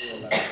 Thank